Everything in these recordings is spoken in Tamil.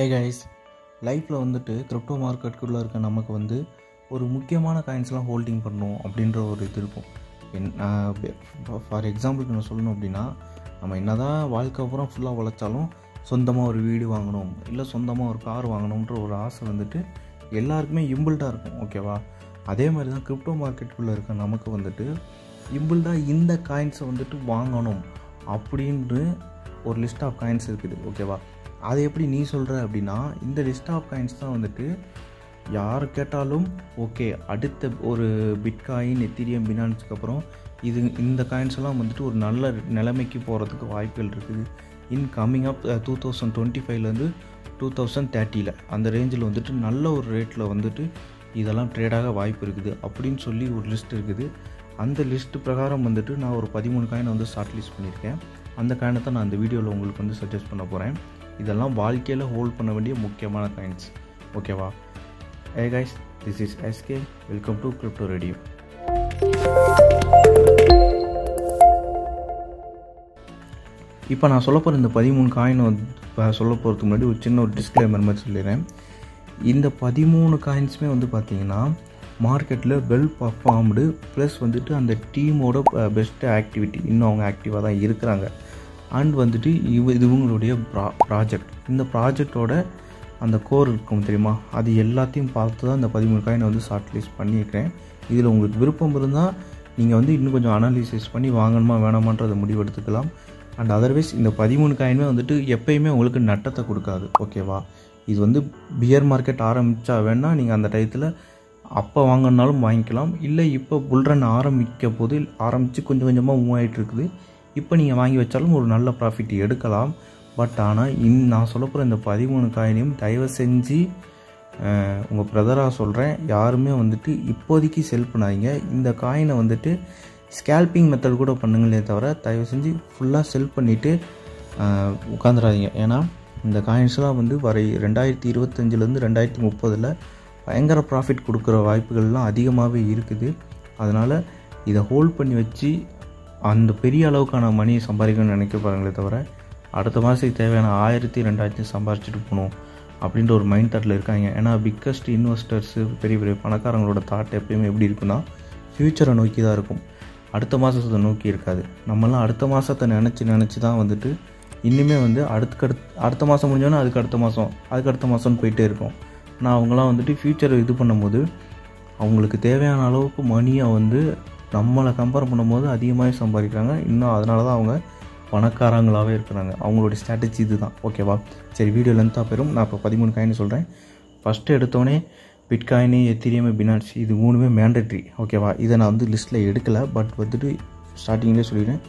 ஹே கைஸ் லைஃப்பில் வந்துட்டு கிரிப்டோ மார்க்கெட்டுக்குள்ளே இருக்க நமக்கு வந்து ஒரு முக்கியமான காயின்ஸ்லாம் ஹோல்டிங் பண்ணணும் அப்படின்ற ஒரு இது இருக்கும். என் ஃபார் எக்ஸாம்பிளுக்கு நான் சொல்லணும் அப்படின்னா நம்ம என்ன தான் வாழ்க்கை அப்புறம் ஃபுல்லாக உழைச்சாலும் சொந்தமாக ஒரு வீடு வாங்கணும் இல்லை சொந்தமாக ஒரு கார் வாங்கணுன்ற ஒரு ஆசை வந்துட்டு எல்லாருக்குமே இம்பிள்டாக இருக்கும் ஓகேவா அதே மாதிரி தான் கிரிப்டோ மார்க்கெட்டுக்குள்ளே இருக்க நமக்கு வந்துட்டு இம்பிள்டாக இந்த காயின்ஸை வந்துட்டு வாங்கணும் அப்படின்று ஒரு லிஸ்ட் ஆஃப் காயின்ஸ் இருக்குது ஓகேவா அதை எப்படி நீ சொல்கிற அப்படின்னா இந்த லிஸ்ட் ஆஃப் காயின்ஸ் தான் வந்துட்டு யார் கேட்டாலும் ஓகே அடுத்த ஒரு பிட்காயின் எத்திரியம் பினான்ஸுக்கு அப்புறம் இது இந்த காயின்ஸ் எல்லாம் வந்துட்டு ஒரு நல்ல நிலைமைக்கு போகிறதுக்கு வாய்ப்புகள் இருக்குது. In coming up two thousand twenty ஃபைவ்லேருந்து டூ தௌசண்ட் தேர்ட்டியில் அந்த ரேஞ்சில் வந்துட்டு நல்ல ஒரு ரேட்டில் வந்துட்டு இதெல்லாம் ட்ரேடாக வாய்ப்பு இருக்குது அப்படின்னு சொல்லி ஒரு லிஸ்ட் இருக்குது. அந்த லிஸ்ட் பிரகாரம் வந்துட்டு நான் ஒரு பதிமூணு காயினை வந்து ஷார்ட் லிஸ்ட் பண்ணியிருக்கேன். அந்த காயினை தான் நான் அந்த வீடியோவில் உங்களுக்கு வந்து சஜஸ்ட் பண்ண போகிறேன் இதெல்லாம் வாழ்க்கையில் ஹோல்ட் பண்ண வேண்டிய முக்கியமான காயின்ஸ் ஓகேவா hey guys this is SK welcome to crypto radio இப்போ நான் சொல்ல போகிற இந்த பதிமூணு காயின் வந்து இப்போ சொல்ல போகிறதுக்கு முன்னாடி ஒரு சின்ன ஒரு டிஸ்க்ளைமர் மாதிரி சொல்லிடுறேன். இந்த பதிமூணு காயின்ஸுமே வந்து பார்த்தீங்கன்னா மார்க்கெட்டில் வெல் பர்ஃபார்ம்டு ப்ளஸ் வந்துட்டு அந்த டீமோட பெஸ்ட்டு ஆக்டிவிட்டி இன்னும் அவங்க ஆக்டிவாக தான் இருக்கிறாங்க. அண்ட் வந்துட்டு இவ இது இவங்களுடைய ப்ரா ப்ராஜெக்ட் இந்த ப்ராஜெக்டோட அந்த கோர் இருக்கும் தெரியுமா? அது எல்லாத்தையும் பார்த்து தான் இந்த பதிமூணு காயினை வந்து ஷார்ட் லிஸ்ட் பண்ணியிருக்கேன். இதில் உங்களுக்கு விருப்பம் இருந்தால் நீங்கள் வந்து இன்னும் கொஞ்சம் அனாலிசிஸ் பண்ணி வாங்கணுமா வேணாமான்றதை முடிவெடுத்துக்கலாம். அண்ட் அதர்வைஸ் இந்த பதிமூணு காயினுமே வந்துட்டு எப்பயுமே உங்களுக்கு நட்டத்தை கொடுக்காது. ஓகேவா இது வந்து பியர் மார்க்கெட் ஆரம்பித்தா வேணால் நீங்கள் அந்த டயத்தில் அப்போ வாங்கினாலும் வாங்கிக்கலாம். இல்லை இப்போ புல்ரன் ஆரம்பிக்க போது ஆரம்பித்து கொஞ்சம் கொஞ்சமாக மூவ் ஆகிட்டு இருக்குது. இப்போ நீங்கள் வாங்கி வச்சாலும் ஒரு நல்ல ப்ராஃபிட் எடுக்கலாம். பட் ஆனால் இன் நான் சொல்ல போகிற இந்த பதிமூணு காயினையும் தயவு செஞ்சு உங்கள் பிரதராக சொல்கிறேன் யாருமே வந்துட்டு இப்போதைக்கு செல் பண்ணாதீங்க. இந்த காயினை வந்துட்டு ஸ்கேல்பிங் மெத்தட் கூட பண்ணுங்களே தவிர தயவு செஞ்சு ஃபுல்லாக செல் பண்ணிவிட்டு உட்காந்துடாதீங்க ஏன்னா இந்த காயின்ஸ்லாம் வந்து வரை ரெண்டாயிரத்தி இருபத்தஞ்சிலேருந்து ரெண்டாயிரத்தி முப்பதில் பயங்கர ப்ராஃபிட் கொடுக்குற வாய்ப்புகள்லாம் அதிகமாகவே இருக்குது. அதனால் இதை ஹோல்ட் பண்ணி வச்சு அந்த பெரிய அளவுக்கான மணியை சம்பாதிக்கணும்னு நினைக்க பாருங்களே தவிர அடுத்த மாதத்துக்கு தேவையான ஆயிரத்தி ரெண்டாயிரத்தி சம்பாரிச்சிட்டு போகணும் அப்படின்ற ஒரு மைண்ட் தாட்டில் இருக்காங்க. ஏன்னா பிக்கஸ்ட் இன்வெஸ்டர்ஸு பெரிய பெரிய பணக்காரங்களோட தாட் எப்பயுமே எப்படி இருக்குன்னா ஃப்யூச்சரை நோக்கி தான் இருக்கும். அடுத்த மாதத்தை நோக்கி இருக்காது. நம்மலாம் அடுத்த மாதத்தை நினச்சி நினச்சி தான் வந்துட்டு இன்னுமே வந்து அடுத்தடுத்து அடுத்த மாதம் முடிஞ்சோன்னா அதுக்கு அடுத்த மாதம் அதுக்கு அடுத்த மாதம்னு போயிட்டே இருக்கும் ஆனால் அவங்களாம் வந்துட்டு ஃப்யூச்சரை இது பண்ணும்போது அவங்களுக்கு தேவையான அளவுக்கு மணியை வந்து நம்மளை கம்பேர் பண்ணும்போது அதிகமாக சம்பாதிக்கிறாங்க. இன்னும் அதனால தான் அவங்க பணக்காரங்களாகவே இருக்கிறாங்க. அவங்களுடைய ஸ்ட்ராட்டஜி இது தான் ஓகேவா சரி வீடியோ லென்த்தாக போயிடும் நான் இப்போ பதிமூணு காயின் சொல்கிறேன் ஃபஸ்ட்டு எடுத்தோடனே பிட்காயினு எத்திரியம் பினான்ஸ் இது மூணுமே மேண்டட்ரி ஓகேவா இதை நான் வந்து லிஸ்ட்டில் எடுக்கலை. பட் வந்துட்டு ஸ்டார்டிங்லேயே சொல்லிடுறேன்.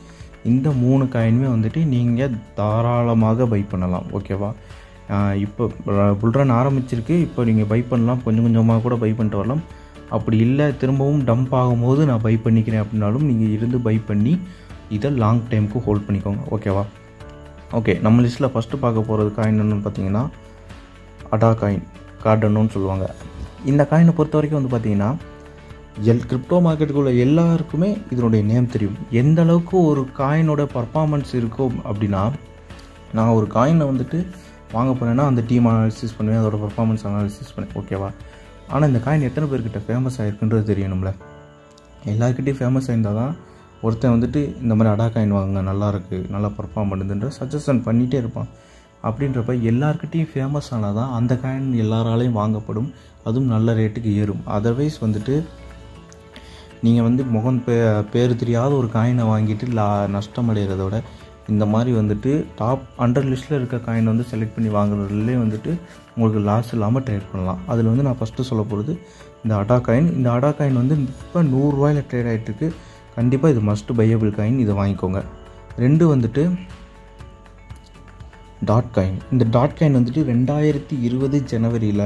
இந்த மூணு காயினுமே வந்துட்டு நீங்கள் தாராளமாக பை பண்ணலாம். ஓகேவா இப்போ புல்ரன் ஆரம்பிச்சிருக்கு. இப்போ நீங்கள் பை பண்ணலாம். கொஞ்சம் கொஞ்சமாக கூட பை பண்ணிட்டு வரலாம். அப்படி இல்லை திரும்பவும் டம்ப் ஆகும்போது நான் பை பண்ணிக்கிறேன் அப்படின்னாலும் நீங்கள் இருந்து பை பண்ணி இதை லாங் டைமுக்கு ஹோல்ட் பண்ணிக்கோங்க. ஓகேவா ஓகே நம்ம லிஸ்ட்டில் ஃபஸ்ட்டு பார்க்க போகிறது காயின் என்னென்னு பார்த்தீங்கன்னா அடா காயின் கார்டனுன்னு சொல்லுவாங்க. இந்த காயினை பொறுத்த வரைக்கும் வந்து பார்த்தீங்கன்னா எல் கிரிப்டோ மார்க்கெட்டுக்குள்ள எல்லாருக்குமே இதனுடைய நேம் தெரியும். எந்த அளவுக்கு ஒரு காயினோட பர்ஃபார்மன்ஸ் இருக்கும் அப்படின்னா நான் ஒரு காயினை வந்துட்டு வாங்க போனேன்னா அந்த டீம் அனாலிசிஸ் பண்ணுவேன் அதோட பர்ஃபார்மன்ஸ் அனாலிசிஸ் பண்ணுவேன். ஓகேவா ஆனால் இந்த காயின் எத்தனை பேர்கிட்ட ஃபேமஸ் ஆகிருக்குன்றது தெரியணும்ல. எல்லாருக்கிட்டையும் ஃபேமஸ் ஆயிருந்தால் தான் ஒருத்தன் வந்துட்டு இந்த மாதிரி அடா காயின் வாங்க நல்லா இருக்குது நல்லா பர்ஃபார்ம் பண்ணுதுன்ற சஜஷன் பண்ணிகிட்டே இருப்பான். அப்படின்றப்ப எல்லாருக்கிட்டையும் ஃபேமஸ் ஆனால் தான் அந்த காயின் எல்லாராலையும் வாங்கப்படும் அதுவும் நல்ல ரேட்டுக்கு ஏறும். அதர்வைஸ் வந்துட்டு நீங்கள் வந்து முகம் பே பேர் தெரியாத ஒரு காயினை வாங்கிட்டு லா நஷ்டம் அடைகிறத விட இந்த மாதிரி வந்துட்டு டாப் ஹண்ட்ரட் லிஸ்ட்டில் இருக்க காயின் வந்து செலக்ட் பண்ணி வாங்குறதுலேயே வந்துட்டு உங்களுக்கு லாஸ் இல்லாமல் ட்ரேட் பண்ணலாம். அதில் வந்து நான் ஃபஸ்ட்டு சொல்ல போகிறது இந்த அடா காயின் இந்த அடா காயின் வந்து இப்போ நூறுரூவாயில் ட்ரேட் ஆகிட்டுருக்கு கண்டிப்பாக இது மஸ்ட் பையபிள் காயின் இதை வாங்கிக்கோங்க. ரெண்டு வந்துட்டு டாட் காயின் இந்த டாட் காயின் வந்துட்டு ரெண்டாயிரத்தி இருபது ஜனவரியில்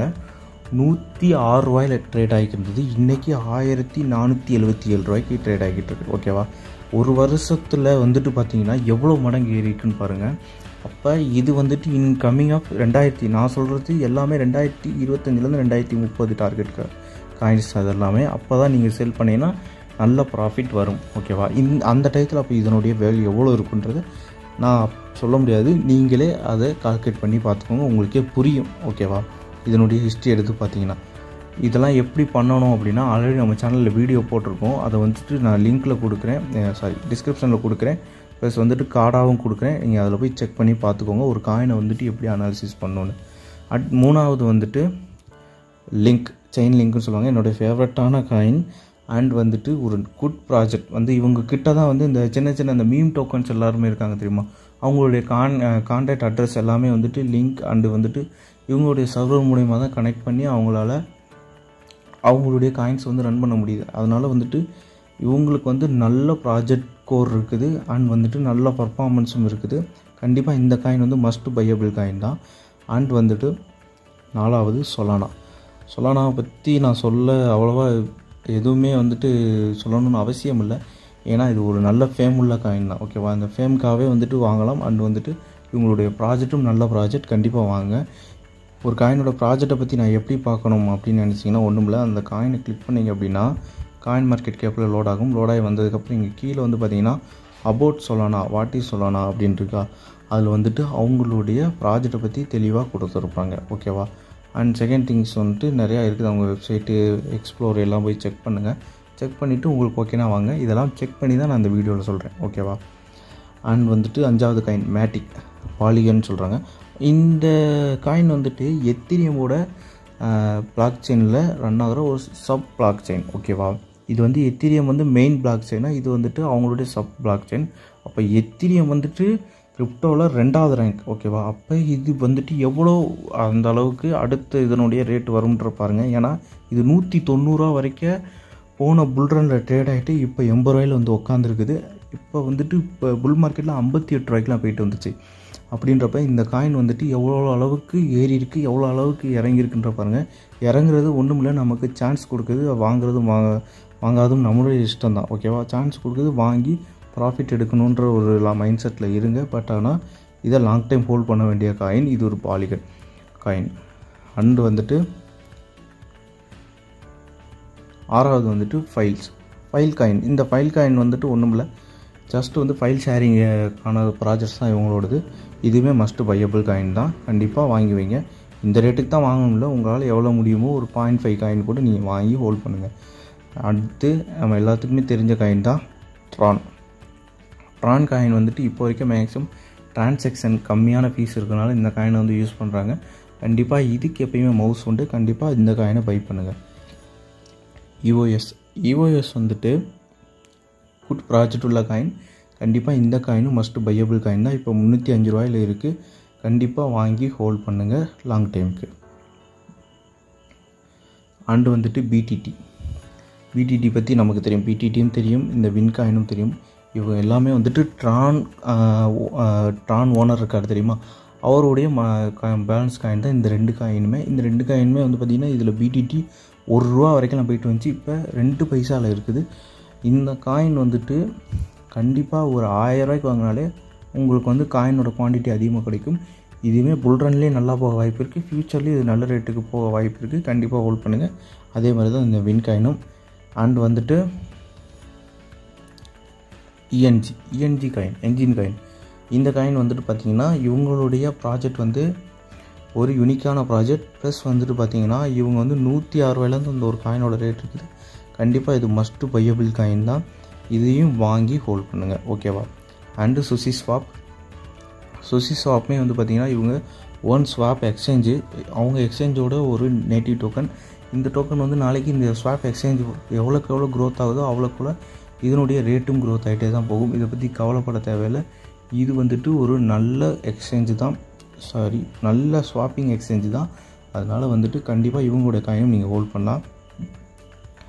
நூற்றி ஆறு ரூபாயில் ட்ரேட் ஆகிட்டு இன்றைக்கி ஆயிரத்தி நானூற்றி எழுபத்தி ஏழு ரூபாய்க்கு ட்ரேட் ஆகிட்டு இருக்கு. ஓகேவா ஒரு வருஷத்தில் வந்துட்டு பார்த்தீங்கன்னா எவ்வளோ மடங்கு ஏறிக்குன்னு பாருங்கள் அப்போ இது வந்துட்டு இன் கம்மிங் ஆஃப் ரெண்டாயிரத்தி நான் சொல்கிறது எல்லாமே ரெண்டாயிரத்தி இருபத்தஞ்சிலேருந்து ரெண்டாயிரத்தி முப்பது டார்கெட் காயின்ஸ் அது எல்லாமே அப்போ தான் நீங்கள் செல் பண்ணிங்கன்னா நல்ல ப்ராஃபிட் வரும். ஓகேவா இந் அந்த டயத்தில் அப்போ இதனுடைய வேல்யூ எவ்வளோ இருக்குன்றது நான் சொல்ல முடியாது. நீங்களே அதை கால்குலேட் பண்ணி பார்த்துக்கோங்க. உங்களுக்கே புரியும். ஓகேவா இதனுடைய ஹிஸ்ட்ரி எடுத்து பார்த்தீங்கன்னா இதெல்லாம் எப்படி பண்ணணும் அப்படின்னா ஆல்ரெடி நம்ம சேனலில் வீடியோ போட்டிருக்கோம். அதை வந்துட்டு நான் லிங்க்கில் கொடுக்குறேன். சாரி டிஸ்கிரிப்ஷனில் கொடுக்குறேன். ப்ளஸ் வந்துட்டு கார்டாகவும் கொடுக்குறேன். நீங்கள் அதில் போய் செக் பண்ணி பார்த்துக்கோங்க. ஒரு காயினை வந்துட்டு எப்படி அனாலிசிஸ் பண்ணணுன்னு அட் மூணாவது வந்துட்டு லிங்க் செயின் லிங்க்னு சொல்லுவாங்க. என்னுடைய ஃபேவரட்டான காயின் அண்ட் வந்துட்டு ஒரு குட் ப்ராஜெக்ட் வந்து இவங்க கிட்ட தான் வந்து இந்த சின்ன சின்ன அந்த மீம் டோக்கன்ஸ் எல்லாருமே இருக்காங்க தெரியுமா? அவங்களுடைய கான் கான்டாக்ட் அட்ரஸ் எல்லாமே வந்துட்டு லிங்க் அண்டு வந்துட்டு இவங்களுடைய சர்வர் மூலயமா தான் கனெக்ட் பண்ணி அவங்களால அவங்களுடைய காயின்ஸ் வந்து ரன் பண்ண முடியுது. அதனால் வந்துட்டு இவங்களுக்கு வந்து நல்ல ப்ராஜெக்ட் கோர் இருக்குது அண்ட் வந்துட்டு நல்ல பர்ஃபார்மன்ஸும் இருக்குது. கண்டிப்பாக இந்த காயின் வந்து மஸ்ட் பையபிள் காயின் தான். அண்ட் வந்துட்டு நாலாவது சொலானா சொலானாவை பற்றி நான் சொல்ல அவ்வளோவா எதுவுமே வந்துட்டு சொல்லணும்னு அவசியம் இல்லை. ஏன்னா இது ஒரு நல்ல ஃபேம் உள்ள காயின் தான். ஓகேவா இந்த ஃபேம்க்காகவே வந்துட்டு வாங்கலாம். அண்ட் வந்துட்டு இவங்களுடைய ப்ராஜெக்ட்டும் நல்ல ப்ராஜெக்ட் கண்டிப்பாக வாங்க. ஒரு காயினோட ப்ராஜெக்டை பற்றி நான் எப்படி பார்க்கணும் அப்படின்னு நினச்சிங்கன்னா ஒன்றும் இல்லை. அந்த காயினை கிளிக் பண்ணிங்க அப்படின்னா காயின் மார்க்கெட் கேப்பில் லோட் ஆகும். லோடாகி வந்ததுக்கப்புறம் இங்கே கீழே வந்து பார்த்தீங்கன்னா அபவுட் சொல்லனா வாட் இஸ் சொல்லனா இருக்கா? அதில் வந்துட்டு அவங்களுடைய ப்ராஜெக்டை பற்றி தெளிவாக கொடுத்துருப்பாங்க. ஓகேவா அண்ட் செகண்ட் திங்ஸ் வந்துட்டு நிறையா இருக்குது. அவங்க வெப்சைட்டு எக்ஸ்ப்ளோர் எல்லாம் போய் செக் பண்ணுங்கள் செக் பண்ணிவிட்டு உங்களுக்கு ஓகேனா வாங்க. இதெல்லாம் செக் பண்ணி தான் நான் அந்த வீடியோவில் சொல்கிறேன் ஓகேவா அண்ட் வந்துட்டு அஞ்சாவது காயின் மேட்டிக் பாலிகன் சொல்கிறாங்க இந்த காயின் வந்துட்டு எத்திரியமோட பிளாக் செயினில் ரன் ஆகிற ஒரு சப் பிளாக் செயின் ஓகேவா இது வந்து எத்திரியம் வந்து மெயின் பிளாக் செயினா இது வந்துட்டு அவங்களுடைய சப் பிளாக் செயின் அப்போ எத்திரியம் வந்துட்டு கிரிப்டோவில் ரெண்டாவது ரேங்க் ஓகேவா அப்போ இது வந்துட்டு எவ்வளோ அந்த அளவுக்கு அடுத்த இதனுடைய ரேட் வரும்ன்ற பாருங்கள் ஏன்னா இது நூற்றி தொண்ணூறுரூவா வரைக்கும் போன புல்ரனில் ட்ரேட் ஆகிட்டு இப்போ எண்பது ரூபாயில் வந்து உட்காந்துருக்குது இப்போ வந்துட்டு இப்போ புல் மார்க்கெட்டில் ஐம்பத்தி எட்டு ரூபாய்க்குலாம் போயிட்டு வந்துச்சு. அப்படின்றப்ப இந்த காயின் வந்துட்டு எவ்வளோ அளவுக்கு ஏறி இருக்குது எவ்வளோ அளவுக்கு இறங்கியிருக்குன்ற பாருங்கள் இறங்குறது ஒன்றும் இல்லை நமக்கு சான்ஸ் கொடுக்குது வாங்குறதும் வாங்க வாங்காதும் நம்மளுடைய இஷ்டம் தான் ஓகேவா சான்ஸ் கொடுக்குது வாங்கி ப்ராஃபிட் எடுக்கணுன்ற ஒரு மைண்ட் செட்டில் இருங்க. பட் ஆனால் இதை லாங் டைம் ஹோல்ட் பண்ண வேண்டிய காயின் இது ஒரு பாலிகன் காயின் அண்டு வந்துட்டு ஆறாவது வந்துட்டு ஃபைல்ஸ் ஃபைல் காயின் இந்த ஃபைல் காயின் வந்துட்டு ஒன்றும் இல்லை ஜஸ்ட் வந்து ஃபைல் ஷேரிங்கான ப்ராஜெக்ட்ஸ் தான் இவங்களோடது. இதுவுமே மஸ்ட்டு பையபிள் காயின் தான். கண்டிப்பாக வாங்கி வைங்க இந்த ரேட்டுக்கு தான் வாங்கணும்ல. உங்களால் எவ்வளோ முடியுமோ ஒரு பாயிண்ட் ஃபைவ் காயின் கூட நீங்கள் வாங்கி ஹோல்ட் பண்ணுங்கள் அடுத்து நம்ம எல்லாத்துக்குமே தெரிஞ்ச காயின் தான் ட்ரான் ட்ரான் காயின் வந்துட்டு இப்போ வரைக்கும் மேக்ஸிமம் டிரான்சாக்ஷன் கம்மியான ஃபீஸ் இருக்கனால இந்த காயினை வந்து யூஸ் பண்ணுறாங்க கண்டிப்பாக இதுக்கு எப்பயுமே மவுஸ் உண்டு. கண்டிப்பாக இந்த காயினை பை பண்ணுங்கள் இஓஎஸ் இஓஎஸ் வந்துட்டு குட் ப்ராஜெக்ட் உள்ள காயின் கண்டிப்பாக இந்த காயினும் மஸ்ட் பையபிள் காயின் தான். இப்போ முந்நூற்றி அஞ்சு ரூபாயில் இருக்குது கண்டிப்பாக வாங்கி ஹோல்ட் பண்ணுங்கள் லாங் டைமுக்கு அண்டு வந்துட்டு பிடிடி பிடிடி பற்றி நமக்கு தெரியும். பிடிடியும் தெரியும். இந்த வின் காயினும் தெரியும். இவங்க எல்லாமே வந்துட்டு ட்ரான் ட்ரான் ஓனர் இருக்கார் தெரியுமா? அவருடைய ம பேலன்ஸ் காயின் தான் இந்த ரெண்டு காயினுமே இந்த ரெண்டு காயினுமே வந்து பார்த்திங்கன்னா இதில் பிடிடி ஒரு ரூபா வரைக்கும் நான் போயிட்டு வந்துச்சு. இப்போ ரெண்டு பைசாவில் இருக்குது. இந்த காயின் வந்துட்டு கண்டிப்பாக ஒரு ஆயரூவாய்க்கு வாங்கினாலே உங்களுக்கு வந்து காயினோட குவான்டிட்டி அதிகமாக கிடைக்கும். இதுவுமே புல்ரன்லேயே நல்லா போக வாய்ப்பு இருக்குது ஃப்யூச்சர்லேயும் இது நல்ல ரேட்டுக்கு போக வாய்ப்பு இருக்குது கண்டிப்பாக ஹோல்ட் பண்ணுங்கள் அதே மாதிரி தான் இந்த வின் காயினும் அண்ட் வந்துட்டு ENG ENG coin engine coin இந்த காயின் வந்துட்டு பார்த்திங்கன்னா இவங்களுடைய ப்ராஜெக்ட் வந்து ஒரு யூனிக்கான ப்ராஜெக்ட் ப்ளஸ் வந்துட்டு பார்த்திங்கன்னா இவங்க வந்து நூற்றி ஆறு ரூபாயிலேருந்து இந்த ஒரு காயினோட ரேட் இருக்குது. கண்டிப்பாக இது மஸ்ட்டு பையபிள் காயின் தான். இதையும் வாங்கி ஹோல்ட் பண்ணுங்கள் ஓகேவா அண்டு சுசி ஸ்வாப் சுசி ஸ்வாப்மே வந்து பார்த்திங்கன்னா இவங்க ஒன் ஸ்வாப் எக்ஸ்சேஞ்சு அவங்க எக்ஸ்சேஞ்சோட ஒரு நேட்டிவ் டோக்கன் இந்த டோக்கன் வந்து நாளைக்கு இந்த ஸ்வாப் எக்ஸ்சேஞ்ச் எவ்வளோக்கு எவ்வளோ க்ரோத் ஆகுதோ அவ்வளோக்குள்ள இதனுடைய ரேட்டும் க்ரோத் ஆகிட்டே தான் போகும். இதை பற்றி கவலைப்பட தேவையில்லை. இது வந்துட்டு ஒரு நல்ல எக்ஸ்சேஞ்சு தான். சாரி நல்ல ஸ்வாப்பிங் எக்ஸ்சேஞ்சு தான். அதனால் வந்துட்டு கண்டிப்பாக இவங்களுடைய காயினும் நீங்கள் ஹோல்ட் பண்ணலாம்.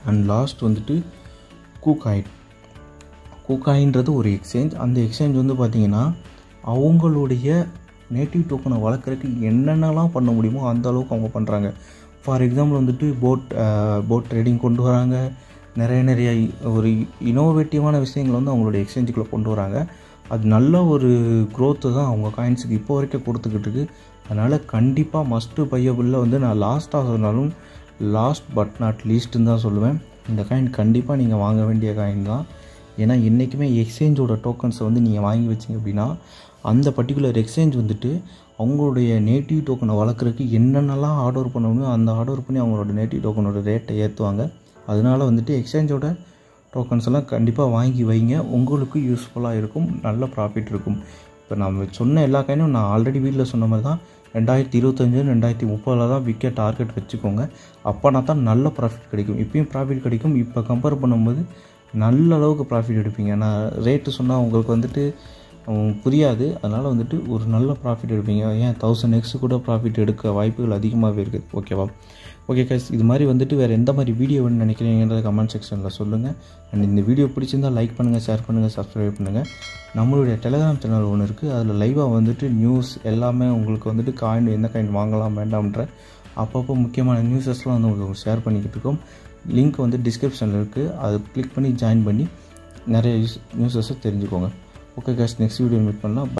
அண்ட் லாஸ்ட் வந்துட்டு கூகாயின் குக்காயின்றது ஒரு எக்ஸ்சேஞ்ச் அந்த எக்ஸ்சேஞ்ச் வந்து பார்த்திங்கன்னா அவங்களுடைய நேட்டிவ் டோக்கனை வளர்க்குறதுக்கு என்னென்னலாம் பண்ண முடியுமோ அந்த அளவுக்கு அவங்க பண்ணுறாங்க ஃபார் எக்ஸாம்பிள் வந்துட்டு போட் போட் ட்ரேடிங் கொண்டு வராங்க. நிறைய நிறைய ஒரு இனோவேட்டிவான விஷயங்களை வந்து அவங்களுடைய எக்ஸ்சேஞ்சுக்குள்ளே கொண்டு வராங்க. அது நல்ல ஒரு க்ரோத்து தான் அவங்க காயின்ஸுக்கு இப்போ வரைக்கும் கொடுத்துக்கிட்டு இருக்கு. அதனால் கண்டிப்பாக மஸ்ட்டு பையபிளில் வந்து நான் லாஸ்ட்டாக சொன்னாலும் லாஸ்ட் பட் நாட் லீஸ்ட்டுன்னு தான் சொல்லுவேன். இந்த காயின் கண்டிப்பாக நீங்கள் வாங்க வேண்டிய காயின் தான். ஏன்னா என்றைக்குமே எக்ஸ்சேஞ்சோட டோக்கன்ஸை வந்து நீங்கள் வாங்கி வச்சிங்க அப்படின்னா அந்த பர்டிகுலர் எக்ஸ்சேஞ்ச் வந்துட்டு அவங்களுடைய நேட்டிவ் டோக்கனை வளர்க்குறதுக்கு என்னென்னலாம் ஆர்டர் பண்ணணுமோ அந்த ஆர்டர் பண்ணி அவங்களோட நேட்டிவ் டோக்கனோட ரேட்டை ஏற்றுவாங்க அதனால வந்துட்டு எக்ஸ்சேஞ்சோட டோக்கன்ஸ் எல்லாம் கண்டிப்பாக வாங்கி வைங்க. உங்களுக்கு யூஸ்ஃபுல்லாக இருக்கும் நல்ல ப்ராஃபிட் இருக்கும். இப்போ நம்ம சொன்ன எல்லா காயினும் நான் ஆல்ரெடி வீட்டில் சொன்ன மாதிரி தான் ரெண்டாயிரத்தி இருபத்தஞ்சு ரெண்டாயிரத்தி முப்பதில் தான் விற்க டார்கெட் வச்சுக்கோங்க. அப்போனா தான் நல்ல ப்ராஃபிட் கிடைக்கும். இப்பயும் ப்ராஃபிட் கிடைக்கும். இப்போ கம்பேர் பண்ணும்போது நல்ல அளவுக்கு ப்ராஃபிட் எடுப்பீங்க. நான் ரேட்டு சொன்னால் உங்களுக்கு வந்துட்டு புரியாது. அதனால் வந்துட்டு ஒரு நல்ல ப்ராஃபிட் எடுப்பீங்க. ஏன் தௌசண்ட் எக்ஸ் கூட ப்ராஃபிட் எடுக்க வாய்ப்புகள் அதிகமாகவே இருக்குது ஓகேவா ஓகே கைஸ் இது மாதிரி வந்துட்டு வேறு எந்த மாதிரி வீடியோ வேணும்னு நினைக்கிறீங்கன்றத கமெண்ட் செக்ஷனில் சொல்லுங்கள் அண்ட் இந்த வீடியோ பிடிச்சிருந்தால் லைக் பண்ணுங்கள் ஷேர் பண்ணுங்கள் சப்ஸ்கிரைப் பண்ணுங்கள் நம்மளுடைய டெலிகிராம் சேனல் ஒன்று இருக்குது அதில் லைவாக வந்துட்டு நியூஸ் எல்லாமே உங்களுக்கு வந்துட்டு காயின் எந்த காயின் வாங்கலாம் வேண்டாம்ன்ற அப்பப்போ முக்கியமான நியூஸஸ்லாம் வந்து உங்களுக்கு ஷேர் பண்ணிக்கிட்டு இருக்கோம். லிங்க் வந்து டிஸ்கிரிப்ஷனில் இருக்குது அதை கிளிக் பண்ணி ஜாயின் பண்ணி நிறைய நியூஸஸை தெரிஞ்சுக்கோங்க. Okay guys next video meet பண்ணலாம்.